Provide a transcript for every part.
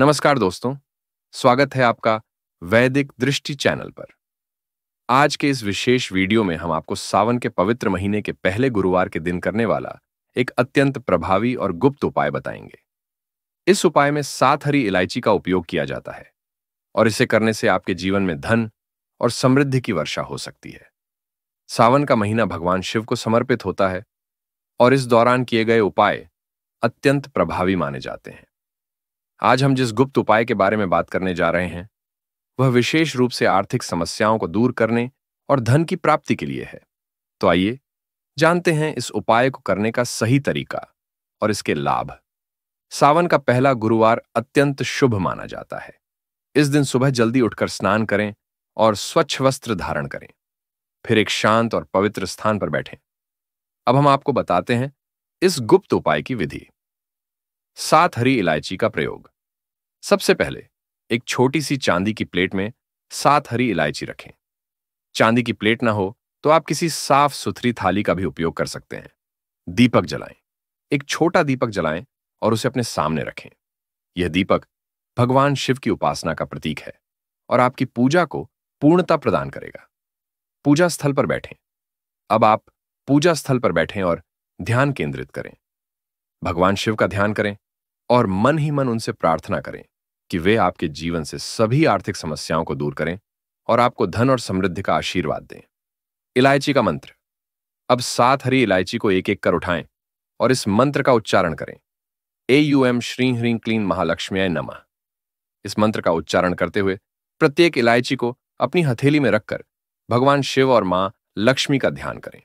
नमस्कार दोस्तों, स्वागत है आपका वैदिक दृष्टि चैनल पर। आज के इस विशेष वीडियो में हम आपको सावन के पवित्र महीने के पहले गुरुवार के दिन करने वाला एक अत्यंत प्रभावी और गुप्त उपाय बताएँगे। इस उपाय में सात हरी इलायची का उपयोग किया जाता है और इसे करने से आपके जीवन में धन और समृद्धि की वर्षा हो सकती है। सावन का महीना भगवान शिव को समर्पित होता है और इस दौरान किए गए उपाय अत्यंत प्रभावी माने जाते हैं। आज हम जिस गुप्त उपाय के बारे में बात करने जा रहे हैं, वह विशेष रूप से आर्थिक समस्याओं को दूर करने और धन की प्राप्ति के लिए है। तो आइए, जानते हैं इस उपाय को करने का सही तरीका और इसके लाभ। सावन का पहला गुरुवार अत्यंत शुभ माना जाता है। इस दिन सुबह जल्दी उठकर स्नान करें और स्वच्छ वस्त्र धारण करें। फिर एक शांत और पवित्र स्थान पर बैठें। अब हम आपको बताते हैं इस गुप्त उपाय की विधि। सात हरी इलायची का प्रयोग। सबसे पहले, एक छोटी सी चांदी की प्लेट में सात हरी इलायची रखें। चांदी की प्लेट ना हो तो आप किसी साफ़ सुथरी थाली का भी उपयोग कर सकते हैं। दीपक जलाएँ। एक छोटा दीपक जलाएँ और उसे अपने सामने रखें। यह दीपक भगवान शिव की उपासना का प्रतीक है और आपकी पूजा को पूर्णता प्रदान करेगा। पूजा स्थल पर बैठें। अब आप पूजा स्थल पर बैठें और ध्यान केंद्रित करें। भगवान शिव का ध्यान करें। और मन ही मन उनसे प्रार्थना करें कि वे आपके जीवन से सभी आर्थिक समस्याओं को दूर करें और आपको धन और समृद्धि का आशीर्वाद दें। इलायची का मंत्र। अब सात हरी इलायची को एक एक कर उठाएँ और इस मंत्र का उच्चारण करें। ए यू एम श्री ह्रीं क्लीन महालक्ष्मी नमः। इस मंत्र का उच्चारण करते हुए प्रत्येक इलायची को अपनी हथेली में रखकर भगवान शिव और माँ लक्ष्मी का ध्यान करें।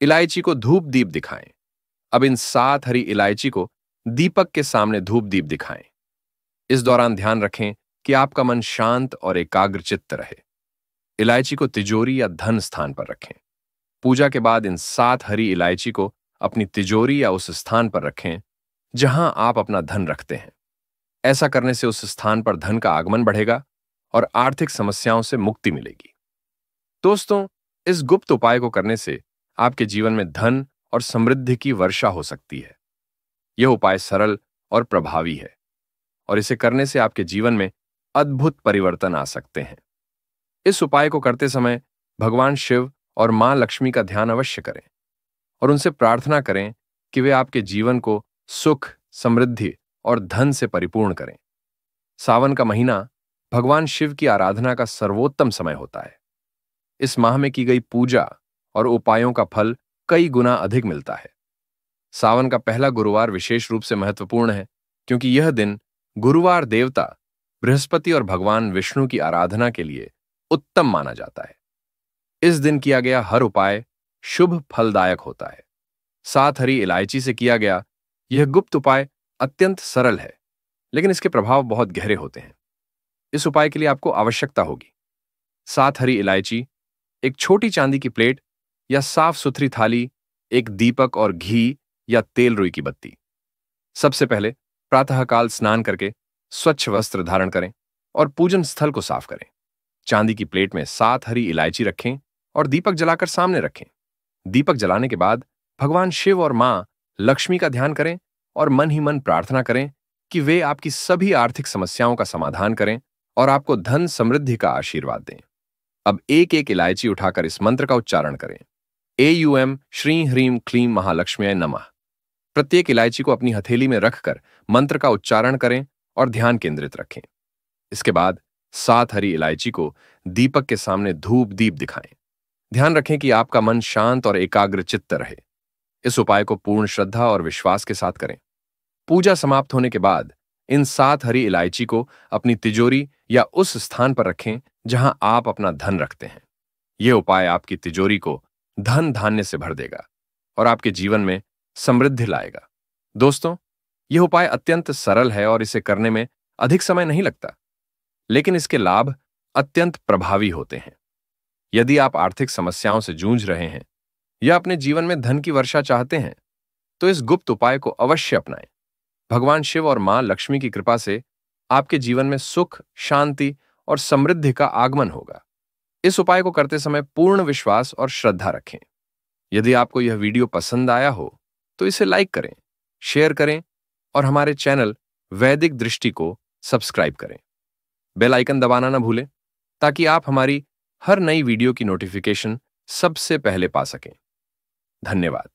इलायची को धूप दीप दिखाएँ। अब इन सात हरी इलायची को दीपक के सामने धूप दीप दिखाएँ। इस दौरान ध्यान रखें कि आपका मन शांत और एकाग्रचित्त रहे। इलायची को तिजोरी या धन स्थान पर रखें। पूजा के बाद इन सात हरी इलायची को अपनी तिजोरी या उस स्थान पर रखें, जहाँ आप अपना धन रखते हैं। ऐसा करने से उस स्थान पर धन का आगमन बढ़ेगा और आर्थिक समस्याओं से मुक्ति मिलेगी। दोस्तों, इस गुप्त उपाय को करने से आपके जीवन में धन और समृद्धि की वर्षा हो सकती है। यह उपाय सरल और प्रभावी है, और इसे करने से आपके जीवन में अद्भुत परिवर्तन आ सकते हैं। इस उपाय को करते समय भगवान शिव और माँ लक्ष्मी का ध्यान अवश्य करें, और उनसे प्रार्थना करें कि वे आपके जीवन को सुख, समृद्धि और धन से परिपूर्ण करें। सावन का महीना भगवान शिव की आराधना का सर्वोत्तम समय होता है। इस माह में की गई पूजा और उपायों का फल कई गुना अधिक मिलता है। सावन का पहला गुरुवार विशेष रूप से महत्वपूर्ण है, क्योंकि यह दिन गुरुवार देवता, बृहस्पति और भगवान विष्णु की आराधना के लिए उत्तम माना जाता है। इस दिन किया गया हर उपाय शुभ फलदायक होता है। साथ हरी इलायची से किया गया यह गुप्त उपाय अत्यंत सरल है, लेकिन इसके प्रभाव बहुत गहरे होते हैं। इस उपाय के लिए आपको आवश्यकता होगी। सात हरी इलायची, एक छोटी चांदी की प्लेट या साफ़ सुथरी थाली, एक दीपक और घी या तेल रुई की बत्ती। सबसे पहले प्रातःकाल स्नान करके स्वच्छ वस्त्र धारण करें और पूजन स्थल को साफ़ करें। चांदी की प्लेट में सात हरी इलायची रखें और दीपक जलाकर सामने रखें। दीपक जलाने के बाद भगवान शिव और माँ लक्ष्मी का ध्यान करें और मन ही मन प्रार्थना करें कि वे आपकी सभी आर्थिक समस्याओं का समाधान करें और आपको धन समृद्धि का आशीर्वाद दें। अब एक एक इलायची उठाकर इस मंत्र का उच्चारण करें। ए यू एम श्री ह्रीम क्लीम महालक्ष्मी नमः। प्रत्येक इलायची को अपनी हथेली में रखकर मंत्र का उच्चारण करें और ध्यान केंद्रित रखें। इसके बाद सात हरी इलायची को दीपक के सामने धूप दीप दिखाएँ। ध्यान रखें कि आपका मन शांत और एकाग्र चित्त रहे। इस उपाय को पूर्ण श्रद्धा और विश्वास के साथ करें। पूजा समाप्त होने के बाद इन सात हरी इलायची को अपनी तिजोरी या उस स्थान पर रखें जहाँ आप अपना धन रखते हैं। यह उपाय आपकी तिजोरी को धन धान्य से भर देगा और आपके जीवन में समृद्धि लाएगा। दोस्तों, यह उपाय अत्यंत सरल है और इसे करने में अधिक समय नहीं लगता, लेकिन इसके लाभ अत्यंत प्रभावी होते हैं। यदि आप आर्थिक समस्याओं से जूझ रहे हैं या अपने जीवन में धन की वर्षा चाहते हैं तो इस गुप्त उपाय को अवश्य अपनाएँ। भगवान शिव और माँ लक्ष्मी की कृपा से आपके जीवन में सुख, शांति और समृद्धि का आगमन होगा। इस उपाय को करते समय पूर्ण विश्वास और श्रद्धा रखें। यदि आपको यह वीडियो पसंद आया हो तो इसे लाइक करें शेयर करें और हमारे चैनल वैदिक दृष्टि को सब्सक्राइब करें। बेल आइकन दबाना ना भूलें, ताकि आप हमारी हर नई वीडियो की नोटिफिकेशन सबसे पहले पा सकें। धन्यवाद।